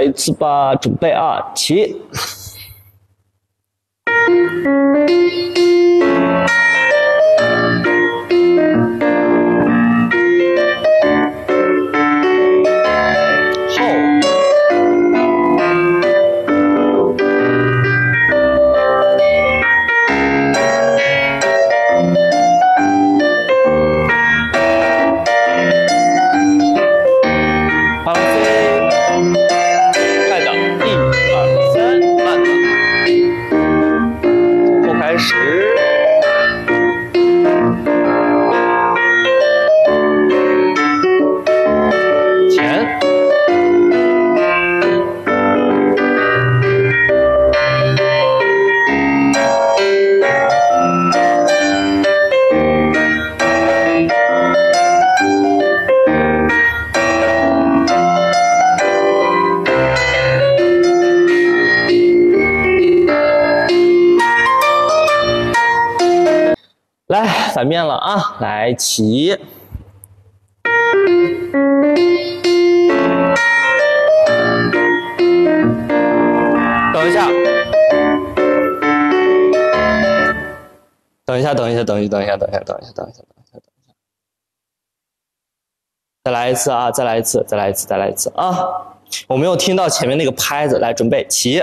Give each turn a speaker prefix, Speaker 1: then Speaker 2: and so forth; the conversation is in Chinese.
Speaker 1: 来一次吧，准备啊，起。反面了啊！来起，等一下，等一下，等一下，等一下，等一下，等一下，等一下，等一下，等一下，等一下，再来一次啊！再来一次，再来一次，再来一次啊！我没有听到前面那个拍子，来准备起